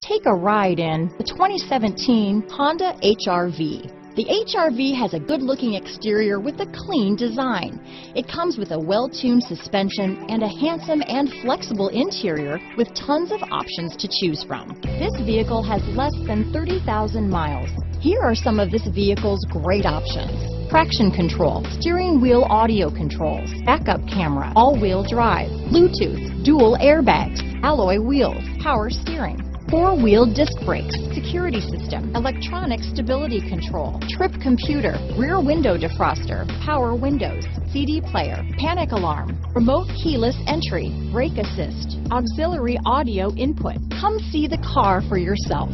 Take a ride in the 2017 Honda HRV. The HRV has a good-looking exterior with a clean design. It comes with a well-tuned suspension and a handsome and flexible interior with tons of options to choose from. This vehicle has less than 30,000 miles. Here are some of this vehicle's great options. Traction control, steering wheel audio controls, backup camera, all-wheel drive, Bluetooth, dual airbags, alloy wheels, power steering, four-wheel disc brakes, security system, electronic stability control, trip computer, rear window defroster, power windows, CD player, panic alarm, remote keyless entry, brake assist, auxiliary audio input. Come see the car for yourself.